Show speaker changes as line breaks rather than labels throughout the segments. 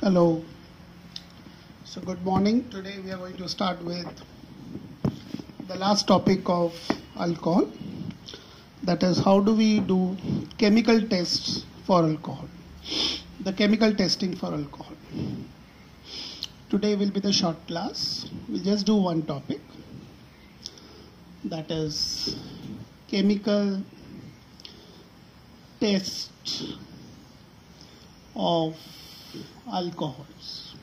Hello. So good morning. Today we are going to start with the last topic of alcohol. That is how do we do chemical tests for alcohol? The chemical testing for alcohol. Today will be the short class. We'll just do one topic. That is chemical test of alcohols.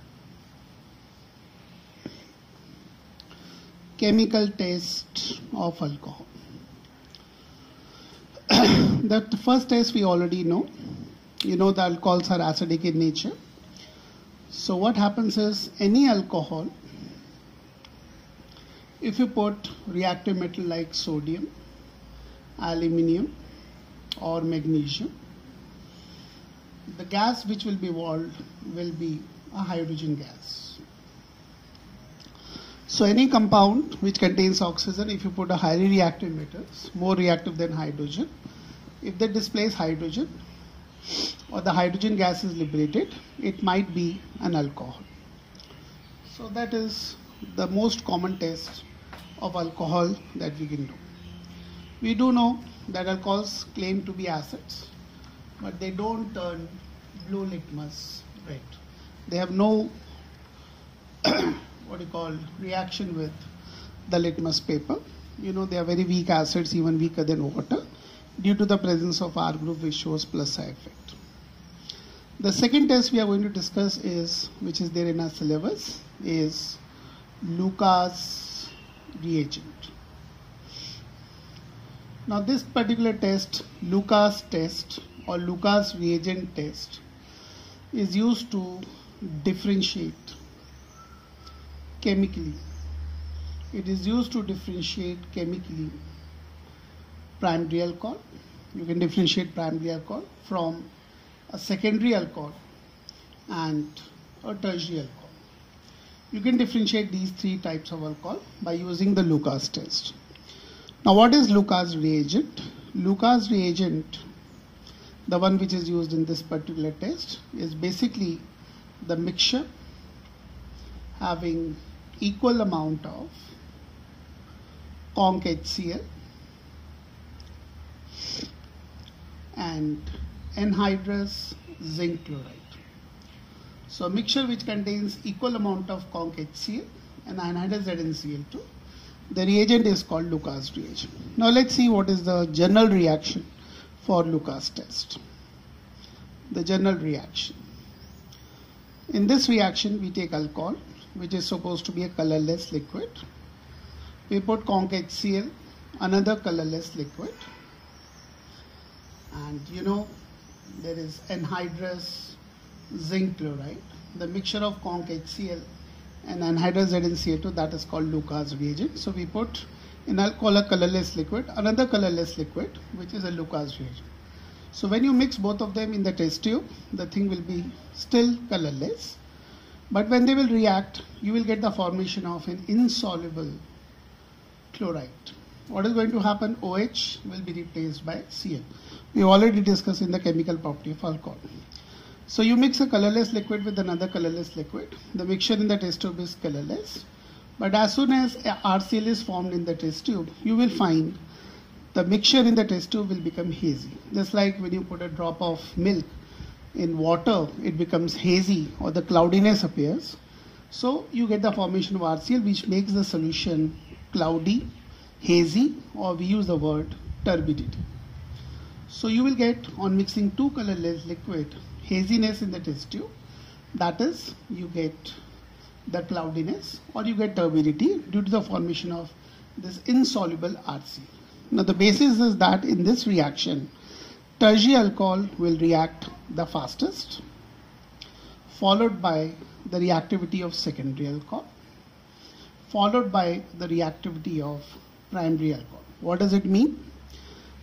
Chemical test of alcohol. That the first test we already know. You know the alcohols are acidic in nature. So what happens is any alcohol, if you put reactive metal like sodium, aluminium, or magnesium, the gas which will be evolved will be a hydrogen gas. So any compound which contains oxygen, if you put a highly reactive metals, more reactive than hydrogen, if they displace hydrogen or the hydrogen gas is liberated, it might be an alcohol. So that is the most common test of alcohol that we can do. We do know that alcohols claim to be acids but they don't turn blue litmus red. They have no what you call reaction with the litmus paper. You know they are very weak acids, even weaker than water, due to the presence of R group which shows plus I effect. The second test we are going to discuss is, which is there in our syllabus, is Lucas reagent. Now this particular test, Lucas test, or Lucas reagent test is used to differentiate chemically. It is used to differentiate chemically primary alcohol. You can differentiate primary alcohol from a secondary alcohol and a tertiary alcohol. You can differentiate these three types of alcohol by using the Lucas test. Now, what is Lucas reagent? Lucas reagent the one which is used in this particular test is basically the mixture having equal amount of conc HCl and anhydrous zinc chloride. So mixture which contains equal amount of conc HCl and anhydrous ZnCl2. The reagent is called Lucas reagent. Now let's see what is the general reaction for Lucas test. The general reaction. In this reaction, we take alcohol, which is supposed to be a colorless liquid. We put conc HCl, another colorless liquid. And you know, there is anhydrous zinc chloride. The mixture of conc HCl and anhydrous ZnCl2, that is called Lucas reagent. So we put in alcohol a colorless liquid, another colorless liquid, which is a Lucas reagent. So when you mix both of them in the test tube, the thing will be still colorless. But when they will react, you will get the formation of an insoluble chloride. What is going to happen? OH will be replaced by Cl. We already discussed in the chemical property of alcohol. So you mix a colorless liquid with another colorless liquid. The mixture in the test tube is colorless. But as soon as RCl is formed in the test tube, you will find the mixture in the test tube will become hazy. Just like when you put a drop of milk in water, it becomes hazy or the cloudiness appears. So you get the formation of RCl which makes the solution cloudy, hazy or we use the word turbidity. So you will get on mixing two colorless liquid haziness in the test tube. That is you get the cloudiness or you get turbidity due to the formation of this insoluble RCl. Now the basis is that in this reaction, tertiary alcohol will react the fastest, followed by the reactivity of secondary alcohol, followed by the reactivity of primary alcohol. What does it mean?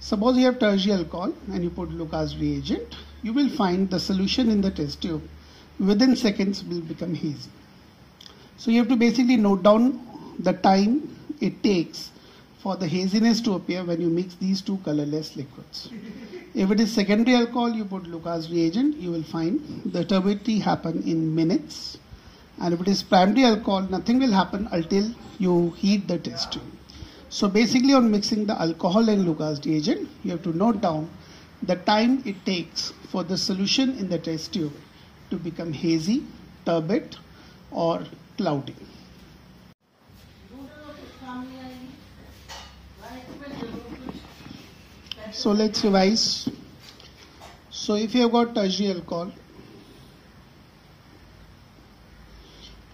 Suppose you have tertiary alcohol and you put Lucas reagent, you will find the solution in the test tube within seconds will become hazy. So you have to basically note down the time it takes for the haziness to appear when you mix these two colorless liquids. If it is secondary alcohol, you put Lucas reagent, you will find the turbidity happen in minutes. And if it is primary alcohol, nothing will happen until you heat the test tube. So basically on mixing the alcohol and Lucas reagent, you have to note down the time it takes for the solution in the test tube to become hazy, turbid or cloudy. So let's revise. So if you have got tertiary alcohol,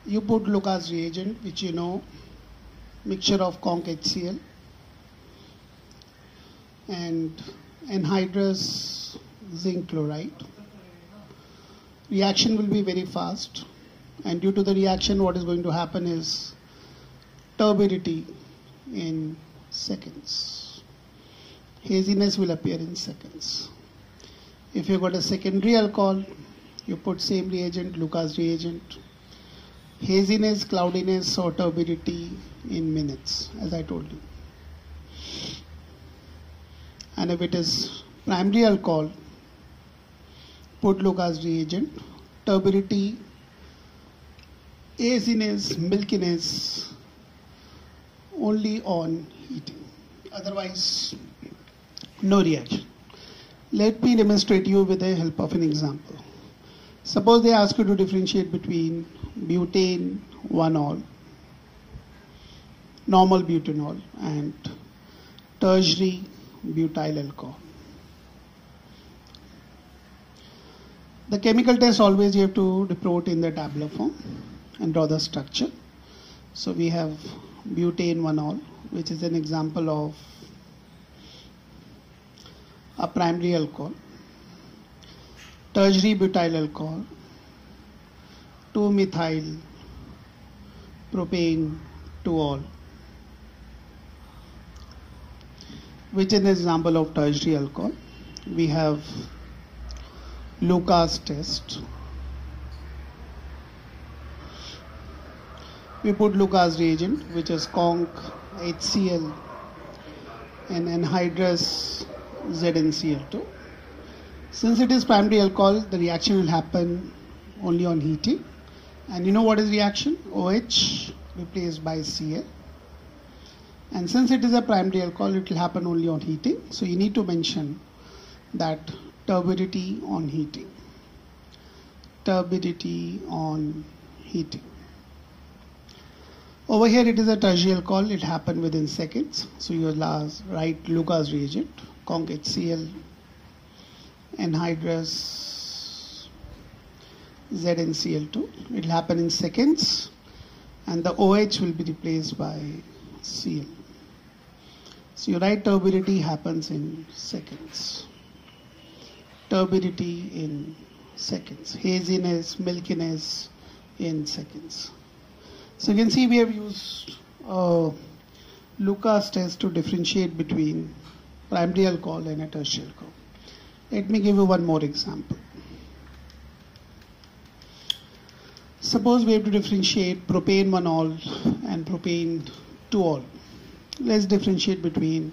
you put Lucas reagent, which you know, mixture of conc HCl and anhydrous zinc chloride. Reaction will be very fast, and due to the reaction, what is going to happen is turbidity in seconds. Haziness will appear in seconds. If you got a secondary alcohol, you put same reagent, Lucas reagent. Haziness, cloudiness, or turbidity in minutes, as I told you. And if it is primary alcohol, put Lucas reagent. Turbidity, haziness, milkiness, only on heating. Otherwise, no reaction. Let me demonstrate you with the help of an example. Suppose they ask you to differentiate between butane 1-ol, normal butanol, and tertiary butyl alcohol. The chemical test always you have to report in the tabular form and draw the structure. So we have butane 1-ol, which is an example of a primary alcohol, tertiary butyl alcohol, 2-methyl propane 2-ol, which is an example of tertiary alcohol. We have Lucas test. We put Lucas reagent, which is conc HCl and anhydrous ZnCl2. Since it is primary alcohol, the reaction will happen only on heating. And you know what is reaction? OH replaced by Cl. And since it is a primary alcohol, it will happen only on heating. So you need to mention that turbidity on heating. Turbidity on heating. Over here it is a tertiary alcohol, it happened within seconds. So you last write Lucas reagent, conc HCl, anhydrous ZnCl2. It will happen in seconds and the OH will be replaced by Cl. So you write turbidity happens in seconds. Turbidity in seconds. Haziness, milkiness in seconds. So you can see we have used uh, Lucas test to differentiate between primary alcohol and a tertiary alcohol. Let me give you one more example. Suppose we have to differentiate propane 1-ol and propane 2-ol. Let's differentiate between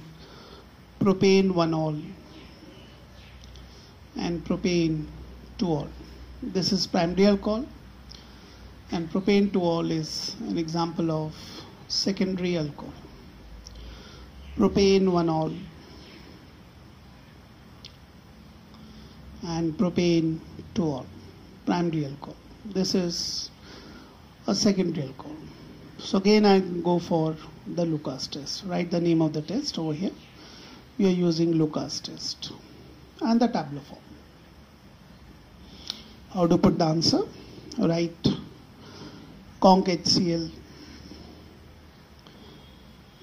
propane 1-ol and propane 2-ol. This is primary alcohol and propane 2-ol is an example of secondary alcohol. Propane 1-ol and propane 2-ol, primary alcohol. This is a second secondary alcohol. So again I go for the Lucas test. Write the name of the test over here. We are using Lucas test and the tabular form. How to put the answer? Write conc HCl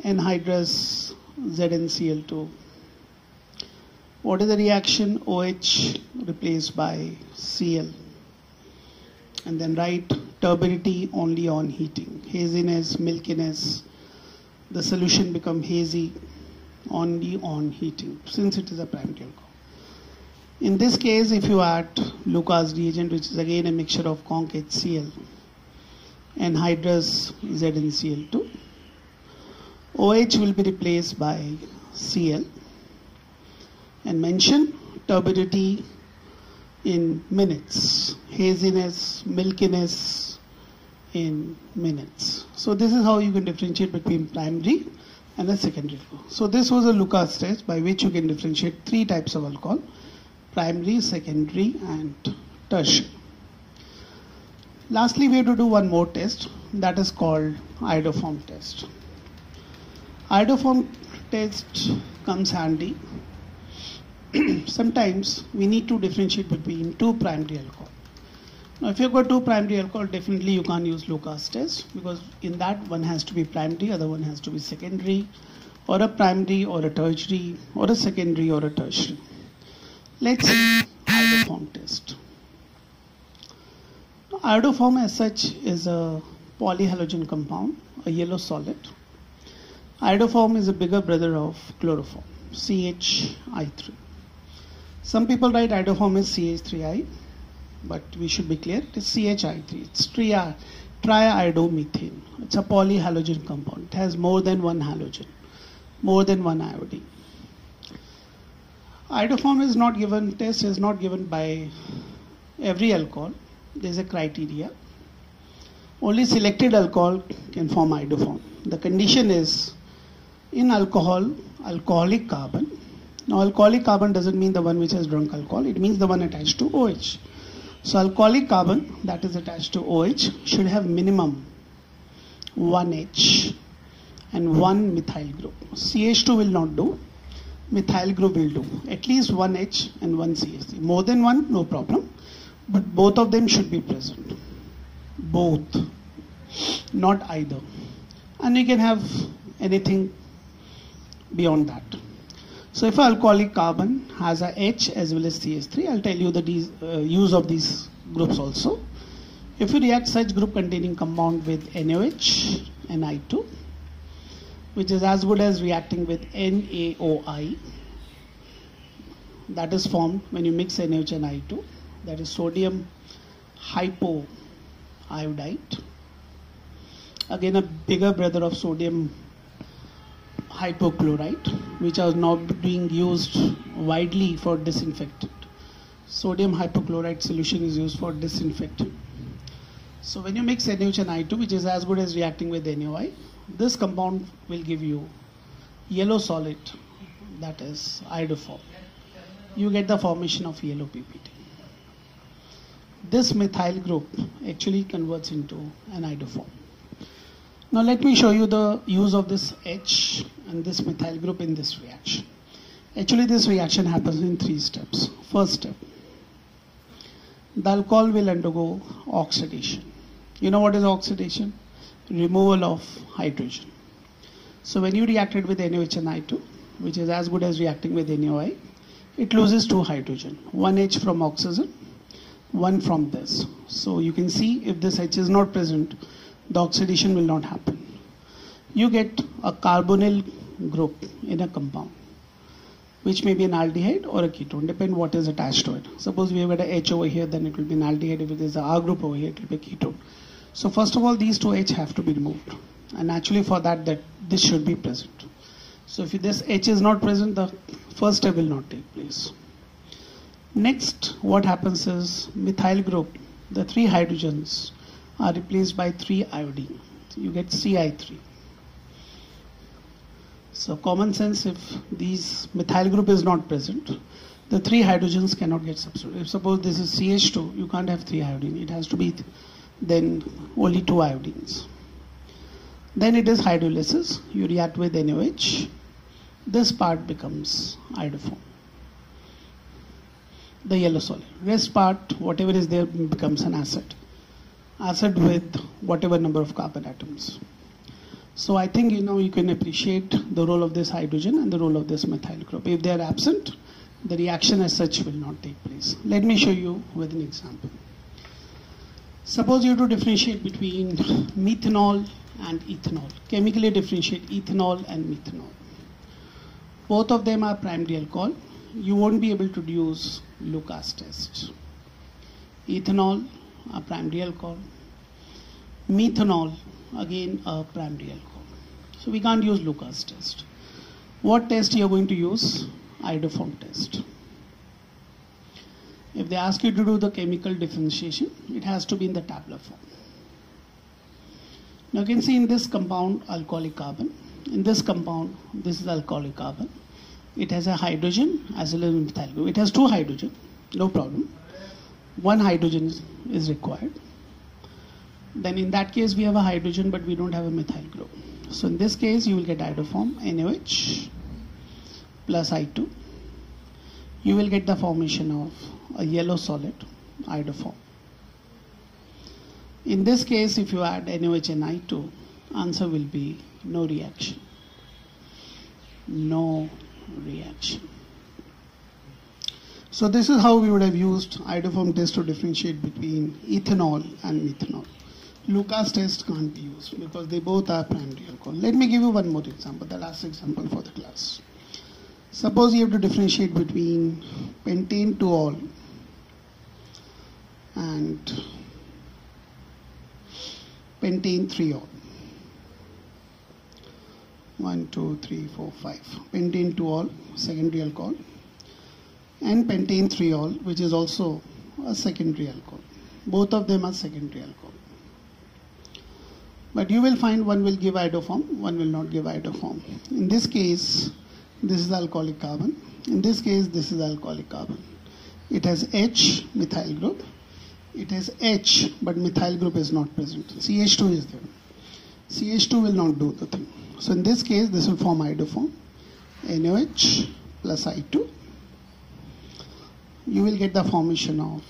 anhydrous ZnCl2. What is the reaction? OH replaced by Cl. And then write turbidity only on heating. Haziness, milkiness. The solution become hazy only on heating since it is a primary alcohol. In this case, if you add Lucas reagent, which is again a mixture of conc HCl and anhydrous ZnCl2, OH will be replaced by Cl and mention turbidity in minutes, haziness, milkiness in minutes. So this is how you can differentiate between primary and a secondary alcohol. So this was a Lucas test by which you can differentiate three types of alcohol, primary, secondary and tertiary. Lastly, we have to do one more test that is called iodoform test. Iodoform test comes handy sometimes we need to differentiate between two primary alcohol. Now, if you've got two primary alcohol, definitely you can't use Lucas test because in that one has to be primary, other one has to be secondary, or a primary, or a tertiary, or a secondary, or a tertiary. Let's see iodoform test. Iodoform as such is a polyhalogen compound, a yellow solid. Iodoform is a bigger brother of chloroform, CHI3. Some people write iodoform as CH3I, but we should be clear it is CHI3. It's tri- triiodomethane. It's a polyhalogen compound. It has more than one halogen, more than one iodine. Iodoform is not given, test is not given by every alcohol. There's a criteria. Only selected alcohol can form iodoform. The condition is in alcohol, alcoholic carbon now, alcoholic carbon doesn't mean the one which has drunk alcohol, it means the one attached to OH. So, alcoholic carbon that is attached to OH should have minimum 1H and one methyl group. CH2 will not do, methyl group will do. At least one H and one CH3. More than one, no problem. But both of them should be present. Both, not either. And you can have anything beyond that. So if alcoholic carbon has a H as well as CH3, I'll tell you the uh, use of these groups also. If you react such group containing compound with NaOH and I2, which is as good as reacting with NaOI, that is formed when you mix NaOH and I2, that is sodium hypoiodide. Again, a bigger brother of sodium hypochlorite, which are now being used widely for disinfectant. Sodium hypochlorite solution is used for disinfectant. So when you mix NaOH and I2, which is as good as reacting with NaOI, this compound will give you yellow solid, that is iodoform. You get the formation of yellow PPT. This methyl group actually converts into an iodoform. Now let me show you the use of this H and this methyl group in this reaction. Actually this reaction happens in three steps. First step, the alcohol will undergo oxidation. You know what is oxidation? Removal of hydrogen. So when you reacted with NaOH and I2, which is as good as reacting with NaOI, it loses two hydrogen, one H from oxygen, one from this. So you can see if this H is not present, the oxidation will not happen. You get a carbonyl group in a compound, which may be an aldehyde or a ketone, depend what is attached to it. Suppose we have got a H over here, then it will be an aldehyde. If it is a R group over here, it will be a ketone. So first of all, these two H have to be removed, and actually for that, that this should be present. So if this H is not present, the first step will not take place. Next, what happens is methyl group, the three hydrogens are replaced by 3 iodine. So you get CI3. So common sense, if these methyl group is not present, the three hydrogens cannot get substituted. If suppose this is CH2, you can't have three iodine. It has to be then only two iodines. Then it is hydrolysis. You react with NaOH. This part becomes iodoform. The yellow solid. Rest part, whatever is there, becomes an acid acid with whatever number of carbon atoms. So I think you know you can appreciate the role of this hydrogen and the role of this methyl group. If they are absent, the reaction as such will not take place. Let me show you with an example. Suppose you have to differentiate between methanol and ethanol. Chemically differentiate ethanol and methanol. Both of them are primary alcohol. you won't be able to use Lucas test. Ethanol, a primary alcohol. Methanol, again a primary alcohol. So we can't use Lucas test. What test you are going to use? Iodoform test. If they ask you to do the chemical differentiation, it has to be in the tabular form. Now you can see in this compound alcoholic carbon. In this compound, this is alcoholic carbon. It has a hydrogen as well as methyl group. It has two hydrogen, no problem. One hydrogen is required. Then in that case we have a hydrogen but we don't have a methyl group. So in this case you will get iodoform NaOH plus I2. You will get the formation of a yellow solid iodoform. In this case, if you add NaOH and I2, answer will be no reaction. No reaction. So this is how we would have used iodoform test to differentiate between ethanol and methanol. Lucas test can't be used because they both are primary alcohol. Let me give you one more example, the last example for the class. Suppose you have to differentiate between pentane ol and pentane 3-ol. 1, 2, 3, 4, 5. Pentane 2-ol, secondary alcohol. And pentane 3-ol, which is also a secondary alcohol. Both of them are secondary alcohol. But you will find one will give iodoform, one will not give iodoform. In this case, this is alcoholic carbon. In this case, this is alcoholic carbon. It has H methyl group It has H, but methyl group is not present. CH2 is there. CH2 will not do the thing. So in this case, this will form iodoform. NaOH plus I2. You will get the formation of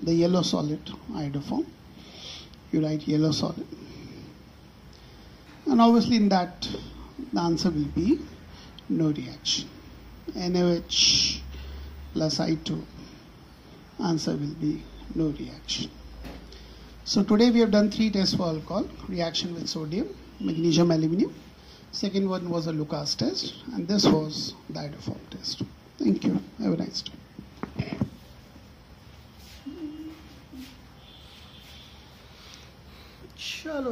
the yellow solid iodoform. You write yellow solid. And obviously in that, the answer will be no reaction. NaOH plus I2. Answer will be no reaction. So today we have done three tests for alcohol, reaction with sodium, magnesium, aluminum. Second one was a Lucas test, and this was the iodoform test. Thank you. Have a nice day. Chalo.